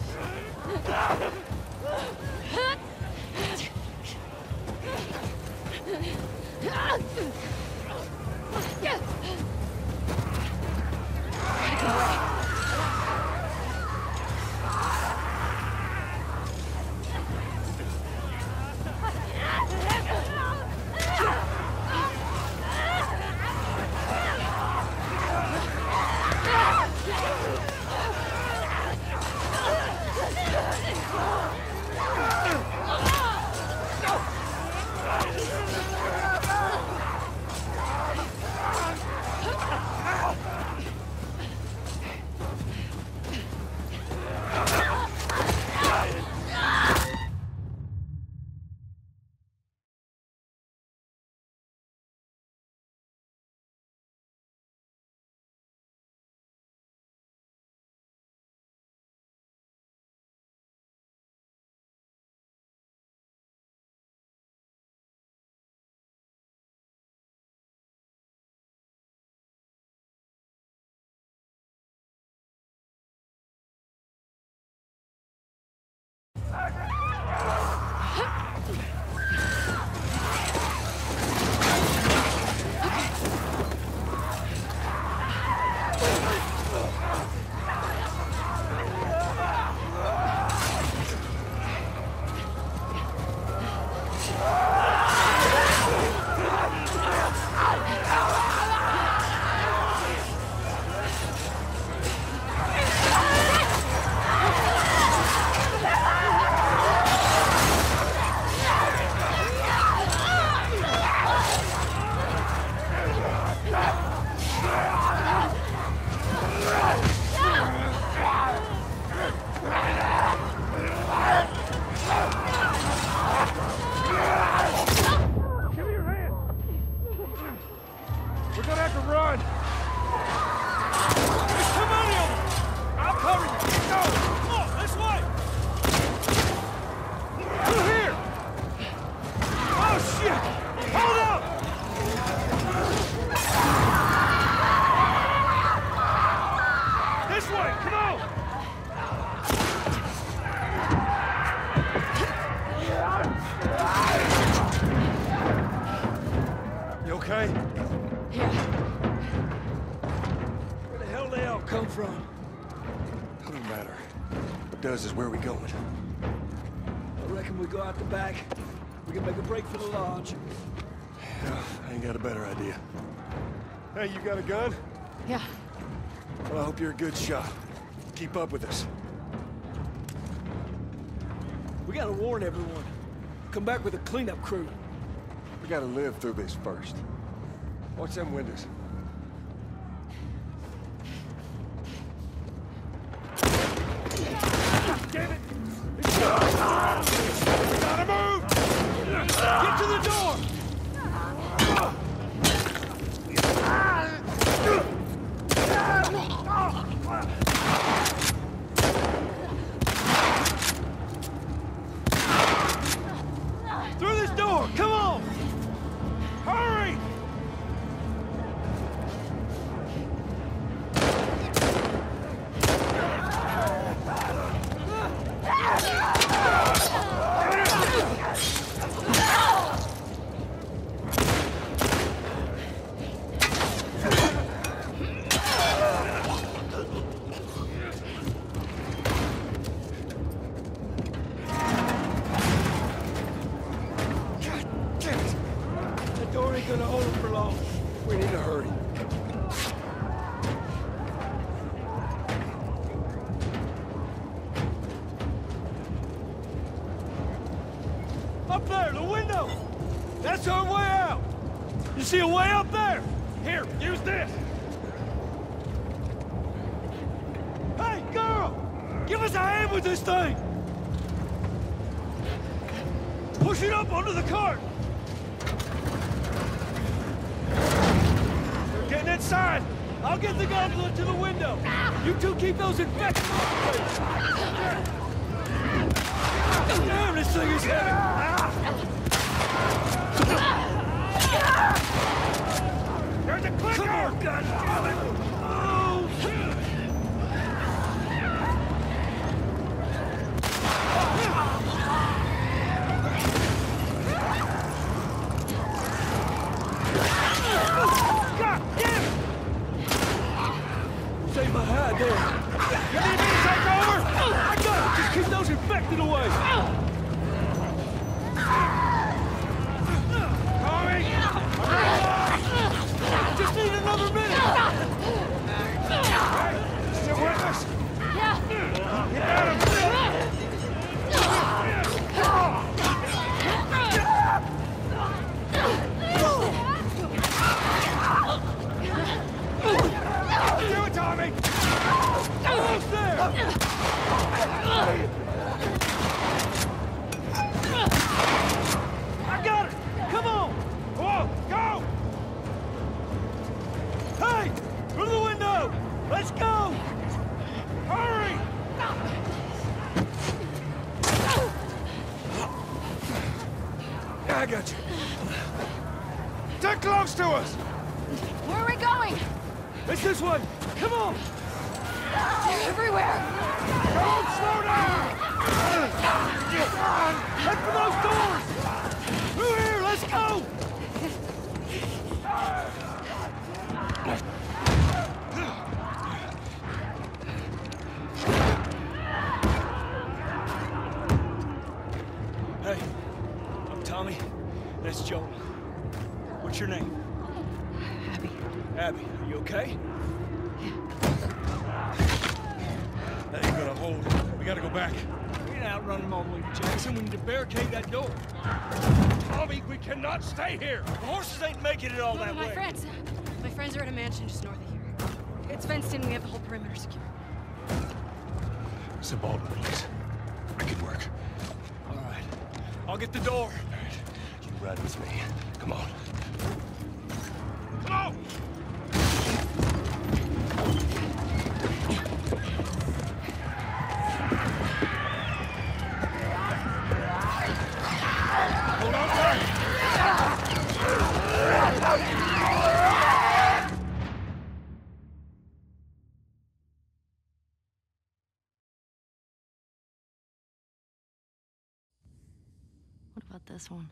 Not this way. Damn it! Break away. Give me your hand! We're gonna have to run! Come from? Doesn't matter. What does is where we going. I reckon we go out the back. We can make a break for the lodge. Yeah, I ain't got a better idea. Hey, you got a gun? Yeah. Well, I hope you're a good shot. Keep up with us. We gotta warn everyone. Come back with a cleanup crew. We gotta live through this first. Watch them windows. Ain't gonna hold him for long. We need to hurry. Up there, the window! That's our way out! You see a way up there? Here, use this! Hey, girl! Give us a hand with this thing! Push it up onto the cart! Inside! I'll get the gondola to the window! You two keep those infected Damn, this thing is heavy! the clicker! Come on, goddammit! Oh, shit! Hide there. You need me to take over? I got it. Just keep those infected away. I got you. They're close to us! Where are we going? It's this way! Come on! They're everywhere. Don't slow down! Head for those doors! Through here, let's go! Hey, I'm Tommy. That's Joel. What's your name? Abby. Abby, are you okay? Yeah. That ain't gonna hold. We gotta go back. We ain't outrunning them all the way to Jackson. We need to barricade that door. Tommy, we cannot stay here. The horses ain't making it all No, that my way. My friends. My friends are at a mansion just north of here. It's fenced in. We have the whole perimeter secure. Some Baldwin, please. I can work. All right. I'll get the door. Ride with me. Come on. Come on! This one?